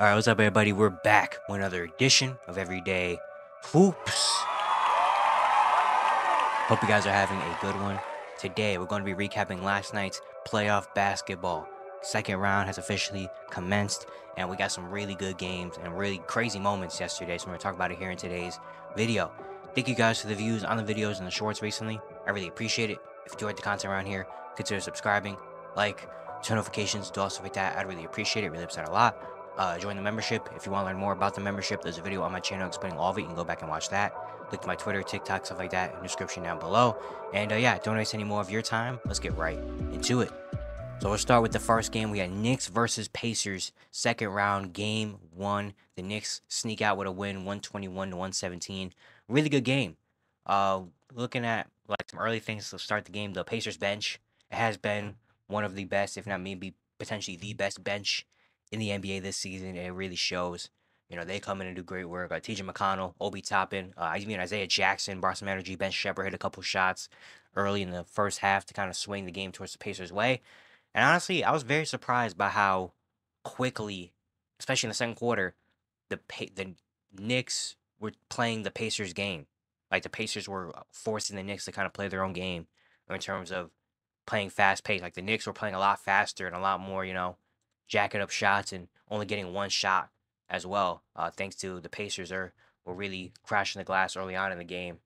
All right, what's up, everybody? We're back with another edition of Everyday Hoops. Hope you guys are having a good one. Today, we're going to be recapping last night's playoff basketball. Second round has officially commenced, and we got some really good games and really crazy moments yesterday. So, we're going to talk about it here in today's video. Thank you guys for the views on the videos and the shorts recently. I really appreciate it. If you enjoyed the content around here, consider subscribing, like, turn notifications, do all stuff like that. I'd really appreciate it. Really upset a lot uh, join the membership. If you want to learn more about the membership, there's a video on my channel explaining all of it. You can go back and watch that. Click my Twitter, TikTok, stuff like that in the description down below. And uh, yeah, don't waste any more of your time. Let's get right into it. So we'll start with the first game. We had Knicks versus Pacers, second round, game one. The Knicks sneak out with a win, 121 to 117. Really good game. Uh, looking at like some early things to start the game, the Pacers bench it has been one of the best, if not maybe potentially the best bench in the NBA this season, and it really shows. You know, they come in and do great work. Uh, TJ McConnell, Obi Toppin, uh, I mean Isaiah Jackson, some energy. Ben Sheppard hit a couple shots early in the first half to kind of swing the game towards the Pacers' way. And honestly, I was very surprised by how quickly, especially in the second quarter, the the Knicks were playing the Pacers' game. Like the Pacers were forcing the Knicks to kind of play their own game in terms of playing fast pace. Like the Knicks were playing a lot faster and a lot more, you know, jacking up shots and only getting one shot as well. Uh, thanks to the Pacers are were really crashing the glass early on in the game.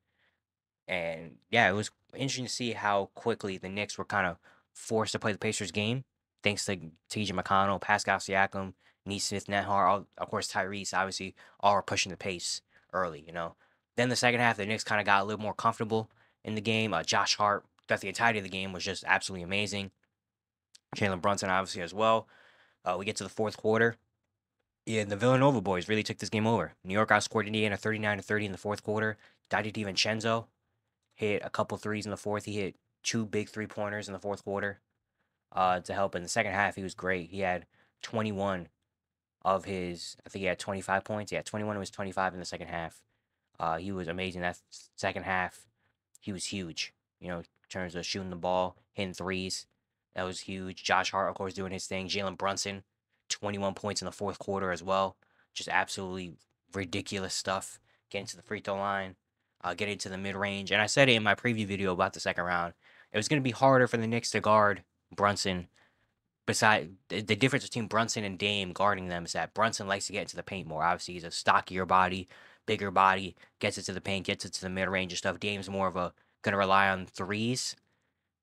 And yeah, it was interesting to see how quickly the Knicks were kind of forced to play the Pacers game. Thanks to TJ McConnell, Pascal Siakam, Nesmith, Nembhard, all, of course Tyrese, obviously all are pushing the pace early, you know. Then the second half, the Knicks kind of got a little more comfortable in the game. Uh, Josh Hart, throughout the entirety of the game, was just absolutely amazing. Jalen Brunson, obviously, as well. Uh, we get to the fourth quarter. Yeah, the Villanova boys really took this game over. New York outscored Indiana 39 to 30 in the fourth quarter. Donte DiVincenzo hit a couple threes in the fourth. He hit two big three pointers in the fourth quarter uh, to help. In the second half, he was great. He had 21 of his, I think he had 25 points. Yeah, 21 of his 25 in the second half. Uh, he was amazing. That second half, he was huge. You know, in terms of shooting the ball, hitting threes. That was huge. Josh Hart, of course, doing his thing. Jalen Brunson, 21 points in the fourth quarter as well. Just absolutely ridiculous stuff. Getting to the free throw line, uh, getting to the mid range. And I said it in my preview video about the second round. It was going to be harder for the Knicks to guard Brunson. Beside the, difference between Brunson and Dame guarding them is that Brunson likes to get into the paint more. Obviously, he's a stockier body, bigger body, gets it to the paint, gets it to the mid range and stuff. Dame's more of a gonna rely on threes,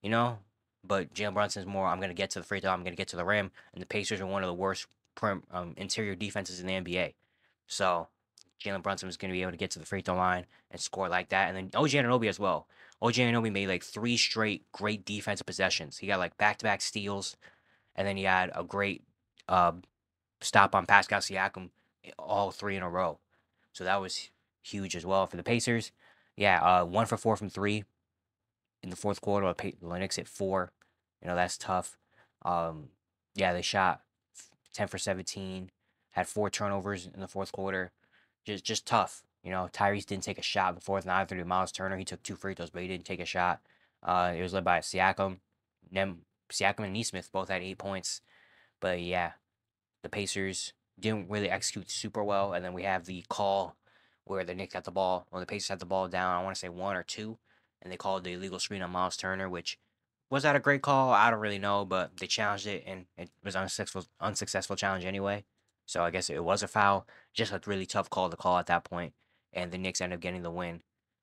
you know, but Jalen Brunson's more, I'm going to get to the free throw, I'm going to get to the rim. And the Pacers are one of the worst prim, um, interior defenses in the NBA. So Jalen Brunson was going to be able to get to the free throw line and score like that. And then OG Anunoby as well. OG Anunoby made like three straight great defensive possessions. He got like back to back steals, and then he had a great uh, stop on Pascal Siakam eh, all three in a row. So that was huge as well for the Pacers. Yeah, uh, one for four from three in the fourth quarter. Linux hit four. You know, that's tough. Um, yeah, they shot 10 for 17, had four turnovers in the fourth quarter. Just just tough. You know, Tyrese didn't take a shot in the fourth, neither did Miles Turner. He took two free throws, but he didn't take a shot. Uh, it was led by Siakam. Nem, Siakam and Nesmith both had eight points. But yeah, the Pacers didn't really execute super well. And then we have the call where the Knicks got the ball, or the Pacers had the ball down, I want to say one or two and they called the illegal screen on Miles Turner, which was that a great call? I don't really know, but they challenged it and it was unsuccessful unsuccessful challenge anyway. So I guess it was a foul. Just a really tough call to call at that point, and the Knicks ended up getting the win.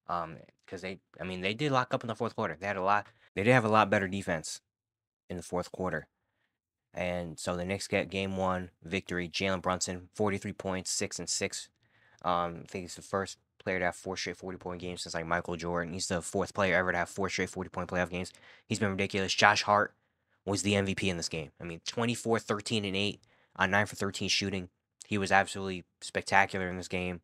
Um, because they, I mean, they did lock up in the fourth quarter. They had a lot. They did have a lot better defense in the fourth quarter, and so the Knicks get game one victory. Jalen Brunson, forty three points, six and six. Um, I think it's the first player to have four straight 40 point games since like Michael Jordan. He's the fourth player ever to have four straight 40 point playoff games. He's been ridiculous. Josh Hart was the MVP in this game. I mean, 24, 13, and 8 on 9 for 13 shooting. He was absolutely spectacular in this game.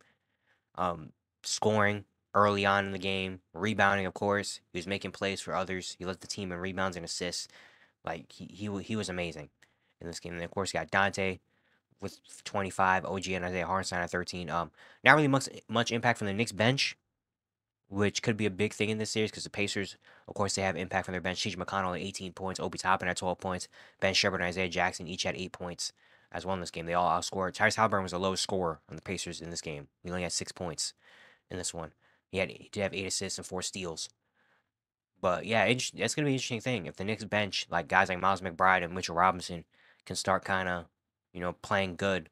Um, scoring early on in the game, rebounding, of course. He was making plays for others. He led the team in rebounds and assists. Like, he, he, he was amazing in this game. And of course, got Donte with 25, OG and Isaiah Hartenstein at 13. Um, not really much much impact from the Knicks bench, which could be a big thing in this series because the Pacers, of course, they have impact from their bench. TJ McConnell at 18 points, Obi Toppin at 12 points, Ben Sheppard and Isaiah Jackson each had 8 points. as well in this game. They all outscored. Tyrese Halliburton was the lowest scorer on the Pacers in this game. He only had six points in this one. He had he did have eight assists and four steals. But yeah, that's gonna be an interesting thing if the Knicks bench like guys like Miles McBride and Mitchell Robinson can start kind of you know playing good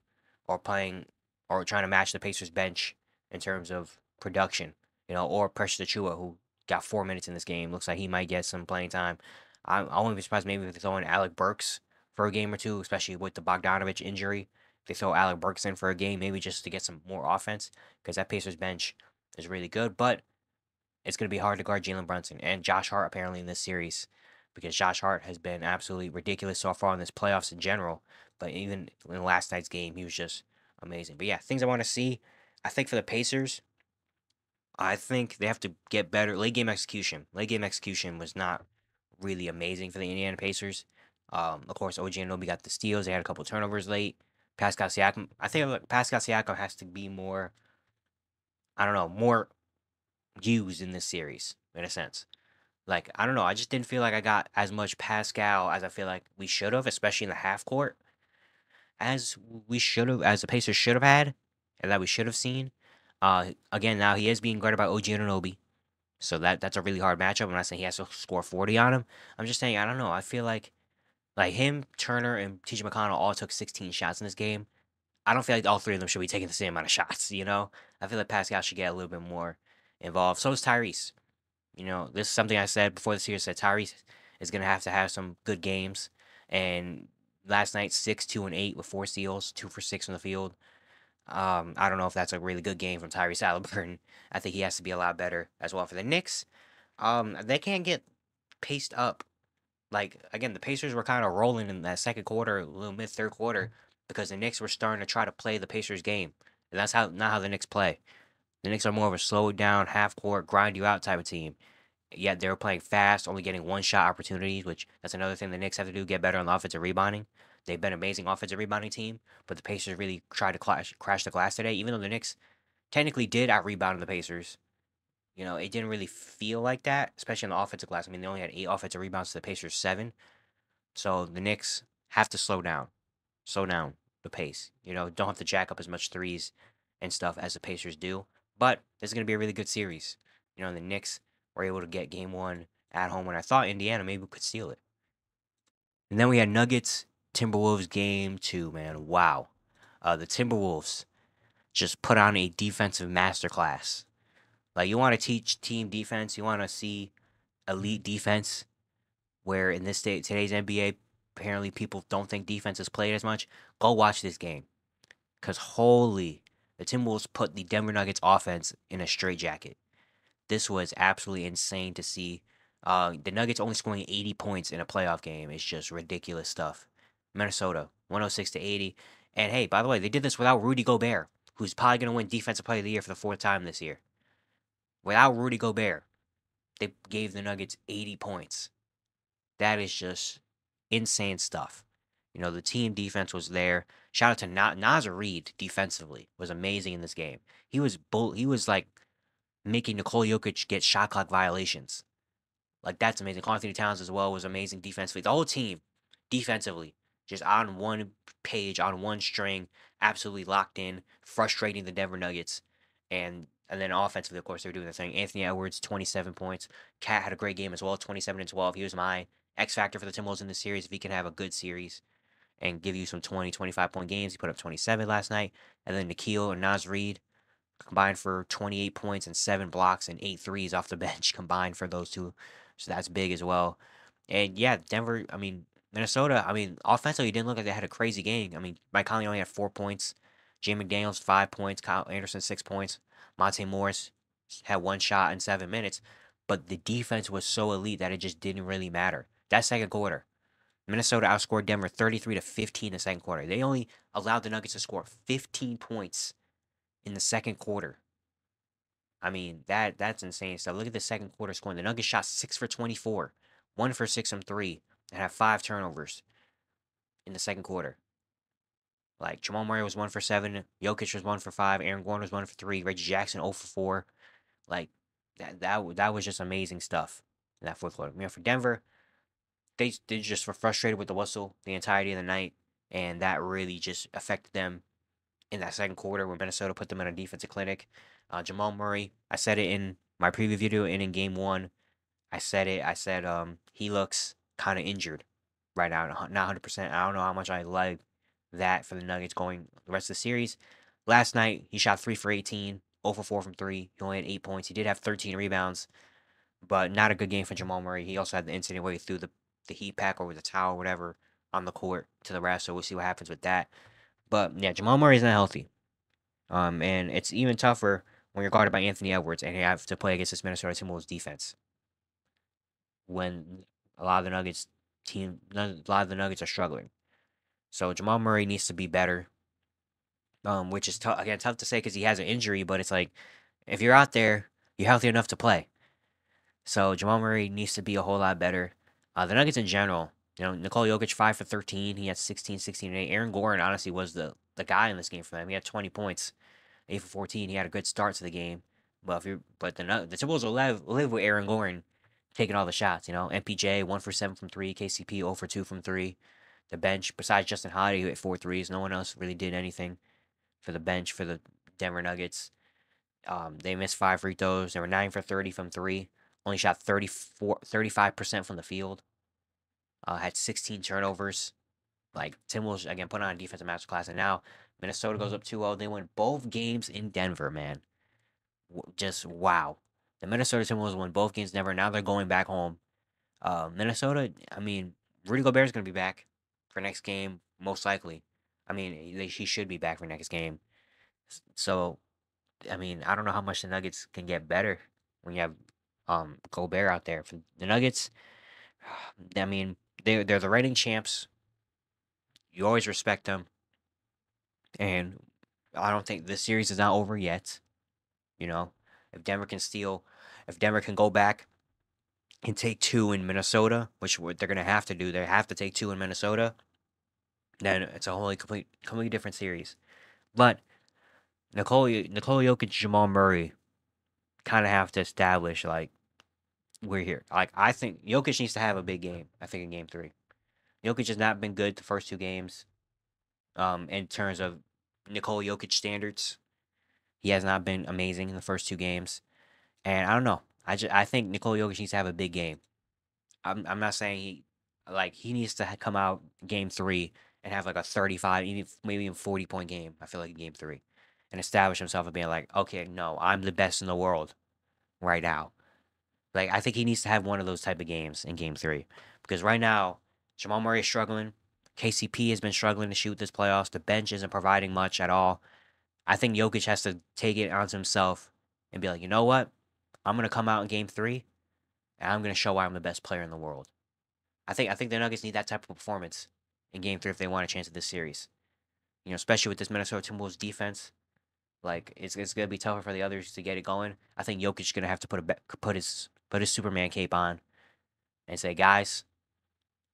or playing or trying to match the Pacers bench in terms of production, you know, or Precious Achiuwa who got four minutes in this game. Looks like he might get some playing time. I, I wouldn't be surprised maybe if they throw in Alec Burks for a game or two, especially with the Bogdanovich injury. If they throw Alec Burks in for a game, maybe just to get some more offense, because that Pacers bench is really good. But it's going to be hard to guard Jalen Brunson and Josh Hart apparently in this series, because Josh Hart has been absolutely ridiculous so far in this playoffs in general. But even in last night's game, he was just amazing. But yeah, things I want to see. I think for the Pacers, I think they have to get better late game execution. Late game execution was not really amazing for the Indiana Pacers. Um, of course, OG and Anunoby got the steals. They had a couple turnovers late. Pascal Siakam, I think Pascal Siakam has to be more, I don't know, more used in this series in a sense. Like I don't know, I just didn't feel like I got as much Pascal as I feel like we should have, especially in the half court, as we should have, as the Pacers should have had, and that we should have seen. Uh, again, now he is being guarded by OG Anunoby. So that that's a really hard matchup. I'm not saying he has to score 40 on him. I'm just saying I don't know. I feel like like him, Turner, and TJ McConnell all took 16 shots in this game. I don't feel like all three of them should be taking the same amount of shots. You know, I feel like Pascal should get a little bit more involved. So is Tyrese. You know, this is something I said before the series. Said Tyrese is gonna have to have some good games. And last night, six, two, and eight with four steals, two for six on the field. Um, I don't know if that's a really good game from Tyrese Halliburton. I think he has to be a lot better as well for the Knicks. Um, they can't get paced up. Like again, the Pacers were kind of rolling in that second quarter, little mid third quarter, because the Knicks were starting to try to play the Pacers game, and that's how not how the Knicks play. The Knicks are more of a slow down, half court, grind you out type of team. Yet they're playing fast, only getting one shot opportunities, which that's another thing the Knicks have to do, get better on the offensive rebounding. They've been an amazing offensive rebounding team, but the Pacers really tried to clash, crash the glass today. Even though the Knicks technically did out rebound the Pacers, you know, it didn't really feel like that, especially on the offensive glass. I mean, they only had eight offensive rebounds to the Pacers seven. So the Knicks have to slow down, slow down the pace. You know, don't have to jack up as much threes and stuff as the Pacers do. But this is going to be a really good series. You know, the Knicks were able to get game one at home when I thought Indiana maybe could steal it. And then we had Nuggets Timberwolves game two, man. Wow. Uh, the Timberwolves just put on a defensive masterclass. Like, you want to teach team defense, you want to see elite defense, where in this state, today's NBA, apparently people don't think defense is played as much. Go watch this game. Because holy, the Timberwolves put the Denver Nuggets offense in a straitjacket. This was absolutely insane to see. Uh, the Nuggets only scoring 80 points in a playoff game is just ridiculous stuff. Minnesota, 106 to 80. And hey, by the way, they did this without Rudy Gobert, who's probably going to win Defensive Player of the Year for the fourth time this year. Without Rudy Gobert, they gave the Nuggets 80 points. That is just insane stuff. You know, the team defense was there. Shout out to Na- Reid defensively was amazing in this game. He was bull- he was like making Nikola Jokic get shot clock violations. Like that's amazing. Anthony Towns as well was amazing defensively. The whole team defensively just on one page, on one string, absolutely locked in, frustrating the Denver Nuggets. And and then offensively, of course, they're doing the thing. Anthony Edwards, 27 points. KAT had a great game as well, 27 and 12. He was my X factor for the Timberwolves in the series. If he can have a good series and give you some 20, 25 point games, he put up 27 last night. And then Nickeil and Naz Reid combined for 28 points and seven blocks and eight threes off the bench combined for those two. So that's big as well. And yeah, Denver, I mean, Minnesota, I mean, offensively, didn't look like they had a crazy game. I mean, Mike Conley only had four points. Jay McDaniels, five points. Kyle Anderson, six points. Monte Morris had one shot in seven minutes. But the defense was so elite that it just didn't really matter. That second quarter, Minnesota outscored Denver 33 to 15 in the second quarter. They only allowed the Nuggets to score 15 points in the second quarter. I mean, that that's insane stuff. Look at the second quarter scoring. The Nuggets shot 6 for 24, 1 for 6 from 3 and had five turnovers in the second quarter. Like Jamal Murray was one for seven, Jokic was one for five, Aaron Gordon was one for three, Reggie Jackson 0 for four. Like that that that was just amazing stuff in that fourth quarter. You know, for Denver, they they just were frustrated with the whistle the entirety of the night. and that really just affected them in that second quarter when Minnesota put them in a defensive clinic. Uh, Jamal Murray, I said it in my preview video and in game one. I said it. I said um, he looks kind of injured right now, not 100%. I don't know how much I like that for the Nuggets going the rest of the series. Last night, he shot 3 for 18, 0 for 4 from 3. He only had 8 points. He did have 13 rebounds, but not a good game for Jamal Murray. He also had the incident where he threw the, the heat pack or the towel or whatever on the court to the rest, so we'll see what happens with that. But yeah, Jamal Murray's not healthy. Um, and it's even tougher when you're guarded by Anthony Edwards and you have to play against this Minnesota Timberwolves defense. When a lot of the Nuggets team, a lot of the Nuggets are struggling. So Jamal Murray needs to be better. Um, which is tough again, tough to say because he has an injury, but it's like if you're out there, you're healthy enough to play. So Jamal Murray needs to be a whole lot better. Uh, the Nuggets in general, you know, Nikola Jokic five for thirteen. He had 16, 16, and eight. Aaron Gordon honestly was the the guy in this game for them. He had twenty points, eight for fourteen. He had a good start to the game. But if you but the the Timberwolves will live live with Aaron Gordon taking all the shots. You know, MPJ one for seven from three, KCP 0 for two from three. The bench, besides Justin Holiday, who hit four threes, no one else really did anything for the bench for the Denver Nuggets. Um, they missed five free throws. They were nine for thirty from three. Only shot 34, 35 percent from the field. Uh, had sixteen turnovers. Like Timberwolves again put on a defensive masterclass, and now Minnesota goes up 2-0. They win both games in Denver, man. Just wow. The Minnesota Timberwolves won both games never. Now they're going back home. Uh, Minnesota, I mean, Rudy Gobert is going to be back for next game, most likely. I mean, he should be back for next game. So, I mean, I don't know how much the Nuggets can get better when you have um, Gobert out there. For the Nuggets, I mean, they they're the reigning champs. You always respect them, and I don't think this series is not over yet. You know, if Denver can steal, if Denver can go back and take two in Minnesota, which they're going to have to do, they have to take two in Minnesota, then it's a wholly complete, completely different series. But Nikola, Nikola Jokic, Jamal Murray kind of have to establish, like, we're here. Like, I think Jokic needs to have a big game, I think, in game three. Jokic has not been good the first two games um, in terms of Nikola Jokic standards. He has not been amazing in the first two games, and I don't know. I just I think Nikola Jokic needs to have a big game. I'm I'm not saying he like he needs to come out game three and have like a 35, even maybe even 40 point game. I feel like in game three, and establish himself as being like, okay, no, I'm the best in the world right now. Like I think he needs to have one of those type of games in game three because right now Jamal Murray is struggling. KCP has been struggling to shoot this playoffs. The bench isn't providing much at all. I think Jokic has to take it onto himself and be like, you know what? I'm gonna come out in game three and I'm gonna show why I'm the best player in the world. I think I think the Nuggets need that type of performance in game three if they want a chance at this series. You know, especially with this Minnesota Timberwolves defense. Like it's it's gonna be tougher for the others to get it going. I think Jokic is gonna have to put a put his put his Superman cape on and say, guys,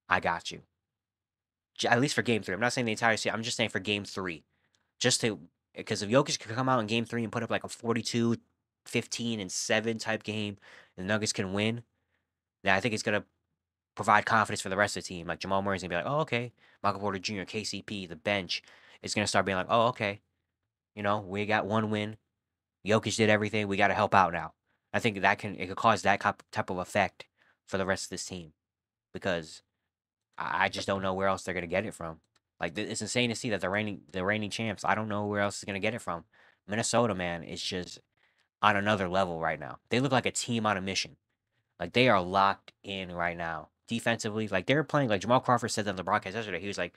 I got you. At least for game three. I'm not saying the entire series. I'm just saying for game three, just to because if Jokic could come out in game three and put up like a 42, 15, and 7 type game, and the Nuggets can win, then I think it's going to provide confidence for the rest of the team. Like Jamal Murray's going to be like, oh, okay. Michael Porter Jr., KCP, the bench is going to start being like, oh, okay. You know, we got one win. Jokic did everything. We got to help out now. I think that can it could cause that type of effect for the rest of this team because I just don't know where else they're gonna get it from. Like it's insane to see that the reigning the reigning champs. I don't know where else is gonna get it from. Minnesota, man, is just on another level right now. They look like a team on a mission. Like they are locked in right now. Defensively, like they're playing like Jamal Crawford said on the broadcast yesterday. He was like,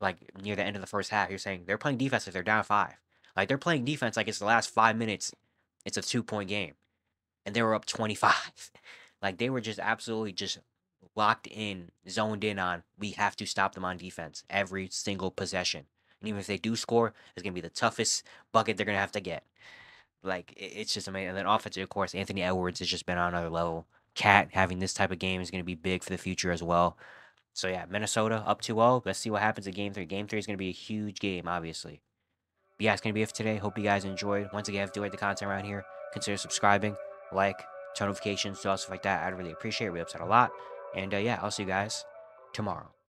like near the end of the first half, he was saying they're playing defense if they're down five. Like they're playing defense like it's the last five minutes. It's a two point game, and they were up twenty five. like they were just absolutely just locked in, zoned in on we have to stop them on defense every single possession. And even if they do score, it's gonna be the toughest bucket they're gonna have to get. Like it's just amazing. And then offensively, of course, Anthony Edwards has just been on another level. KAT having this type of game is gonna be big for the future as well. So yeah, Minnesota up 2-0. Let's see what happens in game three. Game three is gonna be a huge game, obviously. But yeah, it's gonna be it for today. Hope you guys enjoyed. Once again, if you enjoyed the content around here, consider subscribing, like, turn notifications, stuff like that. I'd really appreciate it. We upset a lot. And uh, yeah, I'll see you guys tomorrow.